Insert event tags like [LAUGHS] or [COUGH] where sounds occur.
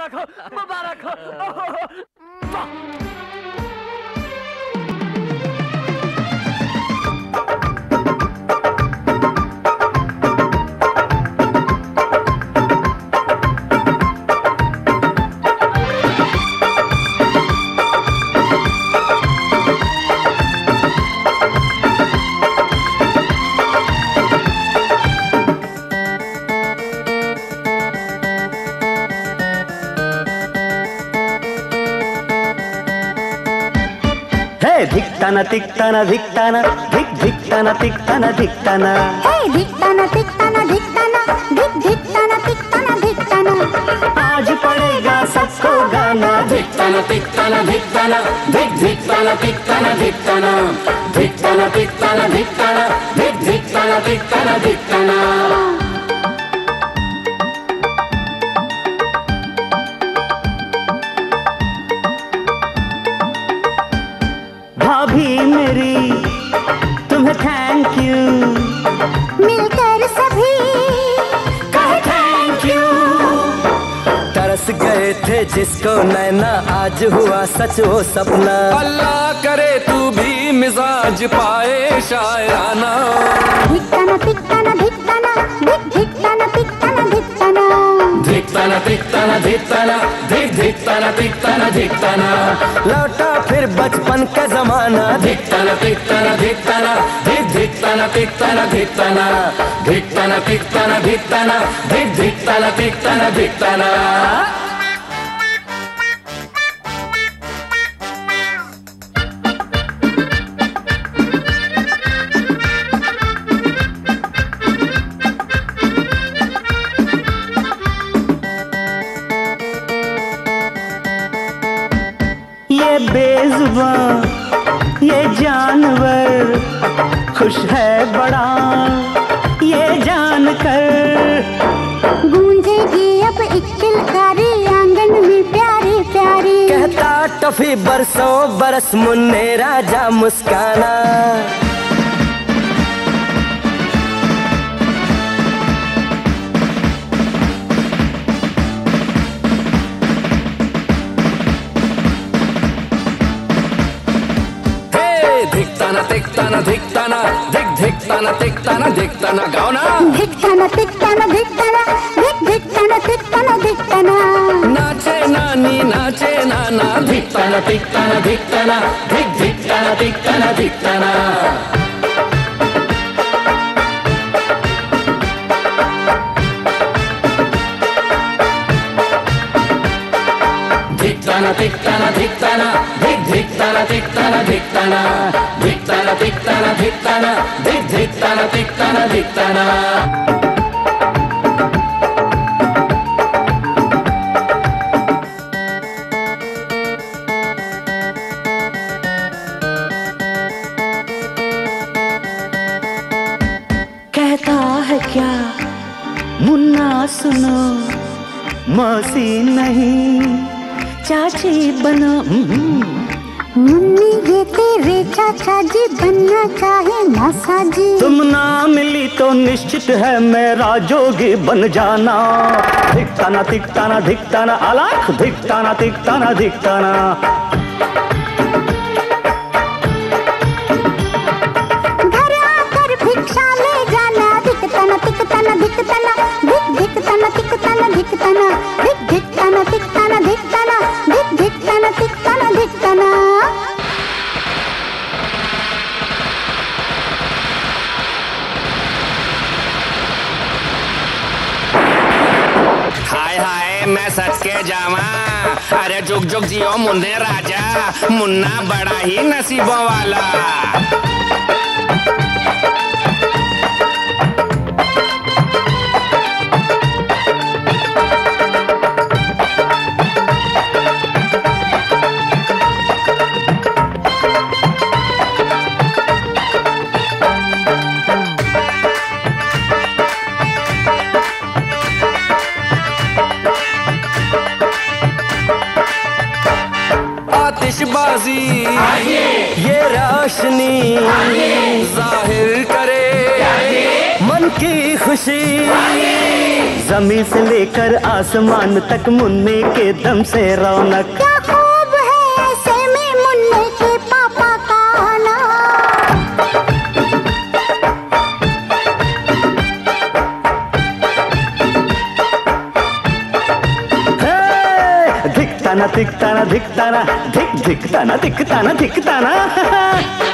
मुबारक हो मुबारक हो। [LAUGHS] हे धिक्ताना तिक्ताना धिक्ताना धिक धिक्ताना तिक्ताना धिक्ताना। हे धिक्ताना तिक्ताना धिक्ताना धिक धिक्ताना तिक्ताना धिक्ताना। आज पड़ेगा सबको गाना। धिक्ताना तिक्ताना धिक्ताना धिक धिक्ताना तिक्ताना धिक्ताना। धिक्ताना तिक्ताना धिक्ताना धिक धिक्ताना तिक्ताना धिक्ताना। मेरी। तुम्हें थैंक यू मिलकर सभी कहे थैंक यू तरस गए थे जिसको नैना आज हुआ सच वो सपना। अल्लाह करे तू भी मिजाज पाए शायराना। धिक्तन तिक्तन धिक धिक् धिक्तन तिक्तन धिक्तन। लौटा फिर बचपन का जमाना। धिक्तन तिक्तन धिक्तन धिक धिक्तन तिक्तन धिक्तन। धिक्तन तिक्तन धिक्तन धिक धिक्तन तिक्तन धिक्तन। बेजुबा ये जानवर खुश है बड़ा। ये जानकर गूंजेगी अब एक किलकारी आँगन में प्यारी प्यारी। कहता टफी बरसों बरस मुन्ने राजा मुस्काना। तिक्तन धिक्तन धिक् धिक्तन तिकताना धिक्तन गाओ ना। धिक्तन तिकताना धिक्तन धिक धिक्तन तिकताना धिक्तन। नाचे नानी नाचे नाना। धिक्तन तिकताना धिक्तन धिक् धिक्तन तिकताना धिक्तन। धिक्तन तिक्तन धिक्तन धिक् धिक्तन तिक्तन धिक्तन धिक्तन तिक्तन धिक्तन धिक् धिक्तन तिक्तन धिक्तन है क्या मुन्ना सुनो मौसी नहीं चाची बनो। मुन्नी ये तेरे चाचा जी बनना चाहे नासा जी तुम ना मिली तो निश्चित है मेरा जोगी बन जाना। धिकताना तिकताना धिकताना अलाख धिकताना तिकताना धिकताना। घर आकर भिक्षा ले जाना। धिकतन तिकतन धिकतन धिक धिकतन तिकतन धिकतन धिक मैं सच के जावा। अरे जुग जुग जियो मुन्ने राजा, मुन्ना बड़ा ही नसीबों वाला। आतिशबाजी ये रोशनी ज़ाहिर करे। मन की खुशी ज़मीन से लेकर आसमान तक मुन्ने के दम से रौनक। ख ताना दिखता दिखता ना दिखता ना दिखता ना। [LAUGHS]